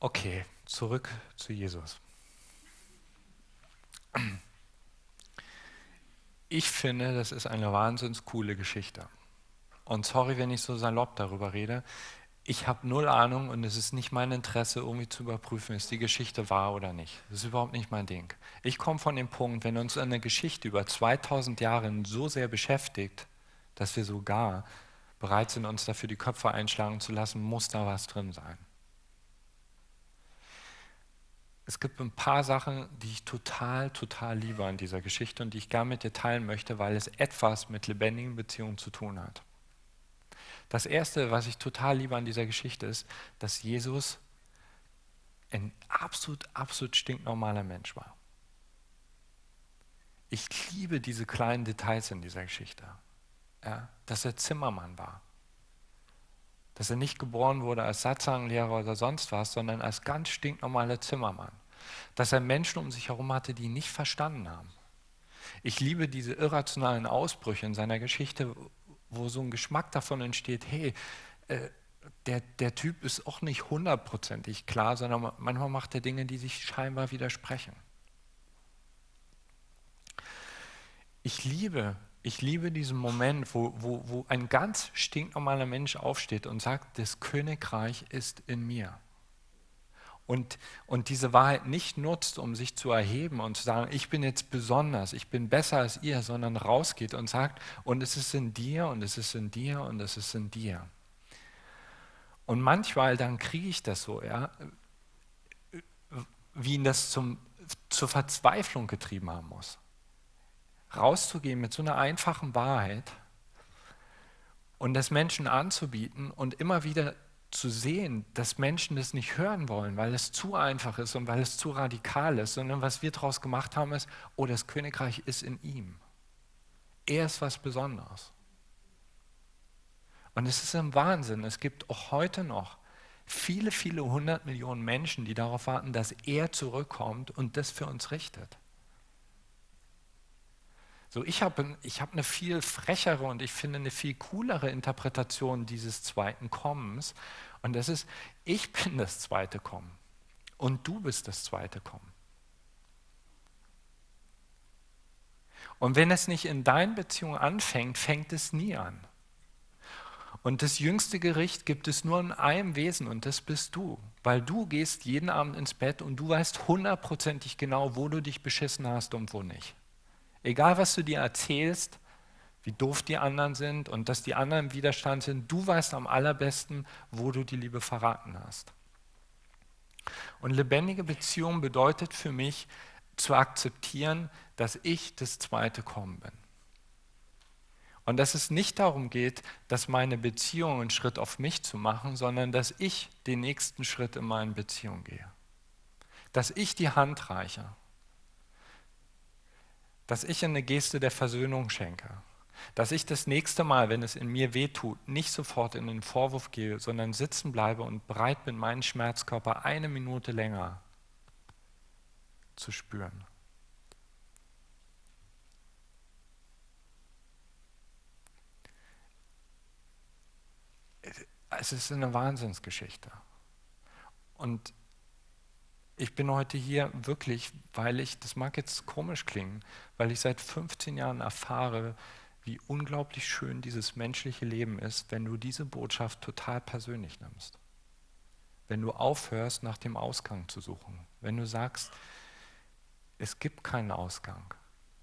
Okay, zurück zu Jesus. Ich finde, das ist eine wahnsinnig coole Geschichte. Und sorry, wenn ich so salopp darüber rede. Ich habe null Ahnung und es ist nicht mein Interesse, irgendwie zu überprüfen, ist die Geschichte wahr oder nicht. Das ist überhaupt nicht mein Ding. Ich komme von dem Punkt, wenn uns eine Geschichte über 2000 Jahre so sehr beschäftigt, dass wir sogar bereit sind, uns dafür die Köpfe einschlagen zu lassen, muss da was drin sein. Es gibt ein paar Sachen, die ich total, total liebe an dieser Geschichte und die ich gerne mit dir teilen möchte, weil es etwas mit lebendigen Beziehungen zu tun hat. Das Erste, was ich total liebe an dieser Geschichte, ist, dass Jesus ein absolut, absolut stinknormaler Mensch war. Ich liebe diese kleinen Details in dieser Geschichte. Ja, dass er Zimmermann war. Dass er nicht geboren wurde als Satzangenlehrer oder sonst was, sondern als ganz stinknormaler Zimmermann. Dass er Menschen um sich herum hatte, die nicht verstanden haben. Ich liebe diese irrationalen Ausbrüche in seiner Geschichte, wo so ein Geschmack davon entsteht, hey, äh, der, der Typ ist auch nicht hundertprozentig klar, sondern manchmal macht er Dinge, die sich scheinbar widersprechen. Ich liebe ich liebe diesen Moment, wo, wo, wo ein ganz stinknormaler Mensch aufsteht und sagt, das Königreich ist in mir. Und, und diese Wahrheit nicht nutzt, um sich zu erheben und zu sagen, ich bin jetzt besonders, ich bin besser als ihr, sondern rausgeht und sagt, und es ist in dir und es ist in dir und es ist in dir. Und manchmal dann kriege ich das so, ja, wie ihn das zum, zur Verzweiflung getrieben haben muss rauszugehen mit so einer einfachen Wahrheit und das Menschen anzubieten und immer wieder zu sehen, dass Menschen das nicht hören wollen, weil es zu einfach ist und weil es zu radikal ist, sondern was wir daraus gemacht haben ist, oh, das Königreich ist in ihm. Er ist was Besonderes. Und es ist ein Wahnsinn. Es gibt auch heute noch viele, viele hundert Millionen Menschen, die darauf warten, dass er zurückkommt und das für uns richtet. So, ich habe ich hab eine viel frechere und ich finde eine viel coolere Interpretation dieses zweiten Kommens. Und das ist, ich bin das zweite Kommen und du bist das zweite Kommen. Und wenn es nicht in deinen Beziehungen anfängt, fängt es nie an. Und das jüngste Gericht gibt es nur in einem Wesen und das bist du. Weil du gehst jeden Abend ins Bett und du weißt hundertprozentig genau, wo du dich beschissen hast und wo nicht. Egal, was du dir erzählst, wie doof die anderen sind und dass die anderen im Widerstand sind, du weißt am allerbesten, wo du die Liebe verraten hast. Und lebendige Beziehung bedeutet für mich zu akzeptieren, dass ich das zweite Kommen bin. Und dass es nicht darum geht, dass meine Beziehung einen Schritt auf mich zu machen, sondern dass ich den nächsten Schritt in meinen Beziehungen gehe. Dass ich die Hand reiche dass ich eine Geste der Versöhnung schenke. Dass ich das nächste Mal, wenn es in mir wehtut, nicht sofort in den Vorwurf gehe, sondern sitzen bleibe und bereit bin, meinen Schmerzkörper eine Minute länger zu spüren. Es ist eine Wahnsinnsgeschichte. Und ich bin heute hier wirklich, weil ich, das mag jetzt komisch klingen, weil ich seit 15 Jahren erfahre, wie unglaublich schön dieses menschliche Leben ist, wenn du diese Botschaft total persönlich nimmst. Wenn du aufhörst, nach dem Ausgang zu suchen. Wenn du sagst, es gibt keinen Ausgang.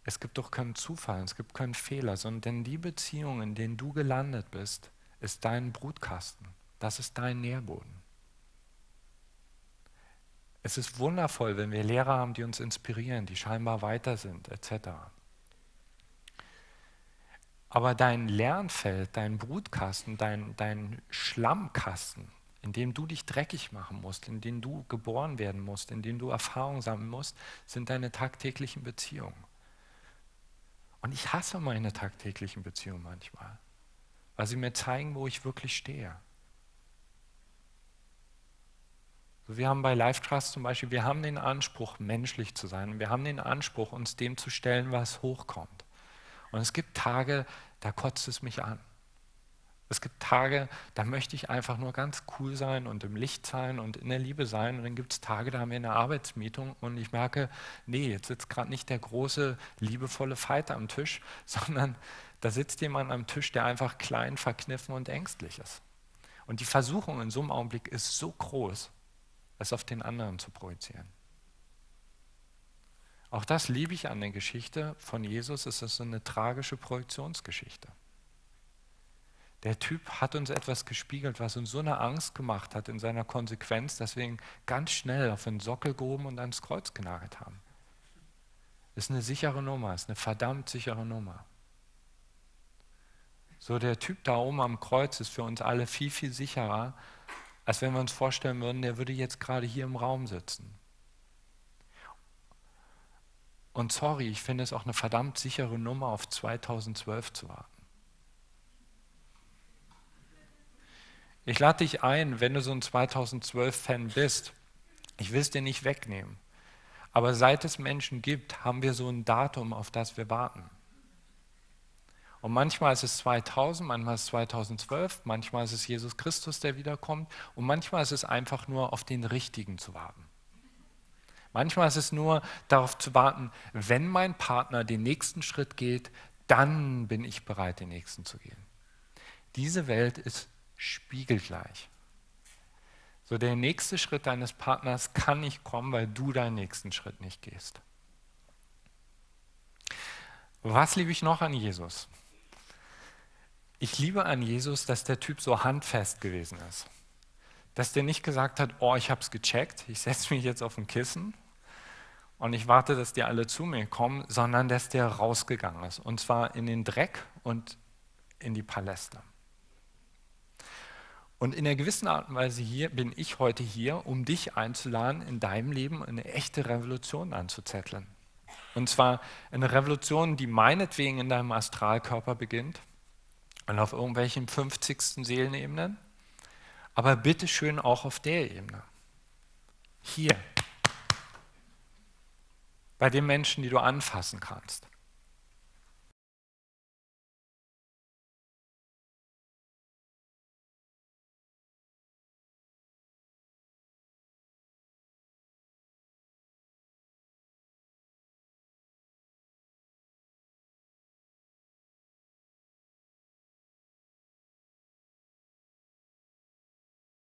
Es gibt doch keinen Zufall, es gibt keinen Fehler, sondern die Beziehung, in denen du gelandet bist, ist dein Brutkasten. Das ist dein Nährboden. Es ist wundervoll, wenn wir Lehrer haben, die uns inspirieren, die scheinbar weiter sind, etc. Aber dein Lernfeld, dein Brutkasten, dein, dein Schlammkasten, in dem du dich dreckig machen musst, in dem du geboren werden musst, in dem du Erfahrung sammeln musst, sind deine tagtäglichen Beziehungen. Und ich hasse meine tagtäglichen Beziehungen manchmal, weil sie mir zeigen, wo ich wirklich stehe. Wir haben bei Life Trust zum Beispiel, wir haben den Anspruch, menschlich zu sein. Wir haben den Anspruch, uns dem zu stellen, was hochkommt. Und es gibt Tage, da kotzt es mich an. Es gibt Tage, da möchte ich einfach nur ganz cool sein und im Licht sein und in der Liebe sein. Und dann gibt es Tage, da haben wir eine Arbeitsmietung und ich merke, nee, jetzt sitzt gerade nicht der große, liebevolle Fighter am Tisch, sondern da sitzt jemand am Tisch, der einfach klein, verkniffen und ängstlich ist. Und die Versuchung in so einem Augenblick ist so groß, es auf den anderen zu projizieren. Auch das liebe ich an der Geschichte von Jesus, es ist so eine tragische Projektionsgeschichte. Der Typ hat uns etwas gespiegelt, was uns so eine Angst gemacht hat in seiner Konsequenz, dass wir ihn ganz schnell auf den Sockel gehoben und ans Kreuz genagelt haben. Ist eine sichere Nummer, ist eine verdammt sichere Nummer. So der Typ da oben am Kreuz ist für uns alle viel, viel sicherer, als wenn wir uns vorstellen würden, der würde jetzt gerade hier im Raum sitzen. Und sorry, ich finde es auch eine verdammt sichere Nummer, auf 2012 zu warten. Ich lade dich ein, wenn du so ein 2012-Fan bist, ich will es dir nicht wegnehmen, aber seit es Menschen gibt, haben wir so ein Datum, auf das wir warten. Und manchmal ist es 2000, manchmal ist es 2012, manchmal ist es Jesus Christus, der wiederkommt und manchmal ist es einfach nur auf den Richtigen zu warten. Manchmal ist es nur darauf zu warten, wenn mein Partner den nächsten Schritt geht, dann bin ich bereit, den nächsten zu gehen. Diese Welt ist spiegelgleich. So der nächste Schritt deines Partners kann nicht kommen, weil du deinen nächsten Schritt nicht gehst. Was liebe ich noch an Jesus? Ich liebe an Jesus, dass der Typ so handfest gewesen ist. Dass der nicht gesagt hat, oh, ich habe es gecheckt, ich setze mich jetzt auf ein Kissen und ich warte, dass die alle zu mir kommen, sondern dass der rausgegangen ist. Und zwar in den Dreck und in die Paläste. Und in einer gewissen Art und Weise hier bin ich heute hier, um dich einzuladen, in deinem Leben eine echte Revolution anzuzetteln. Und zwar eine Revolution, die meinetwegen in deinem Astralkörper beginnt, und auf irgendwelchen 50. Seelenebenen, aber bitteschön auch auf der Ebene. Hier. Bei den Menschen, die du anfassen kannst.